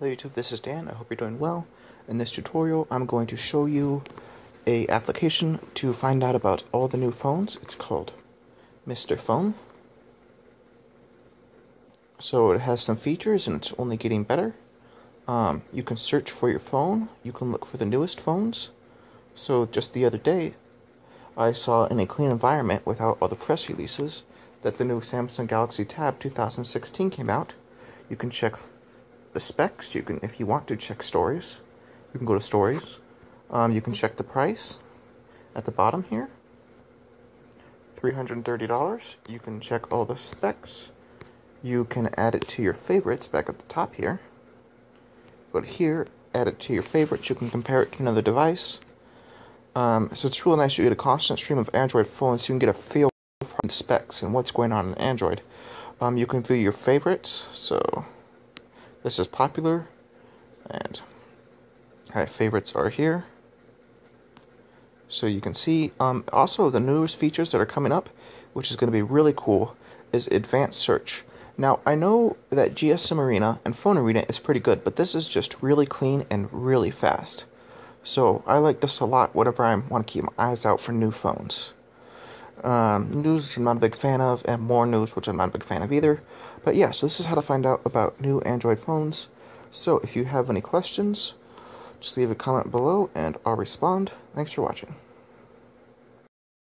Hello YouTube, this is Dan. I hope you're doing well. In this tutorial, I'm going to show you a application to find out about all the new phones. It's called Mr. Phone. So it has some features and it's only getting better. Um, you can search for your phone. You can look for the newest phones. So just the other day, I saw in a clean environment without all the press releases that the new Samsung Galaxy Tab 2016 came out. You can check the specs. You can, if you want to, check stories. You can go to stories. Um, you can check the price at the bottom here. $330. You can check all the specs. You can add it to your favorites back at the top here. Go here, add it to your favorites. You can compare it to another device. Um, so it's really nice. You get a constant stream of Android phones. You can get a feel for the specs and what's going on in Android. Um, you can view your favorites. So this is popular, and my favorites are here. So you can see, um, also the newest features that are coming up, which is going to be really cool, is advanced search. Now, I know that GSM Arena and Phone Arena is pretty good, but this is just really clean and really fast. So I like this a lot whenever I want to keep my eyes out for new phones. Um, news which I'm not a big fan of, and more news which I'm not a big fan of either. But yeah, so this is how to find out about new Android phones. So if you have any questions, just leave a comment below and I'll respond. Thanks for watching.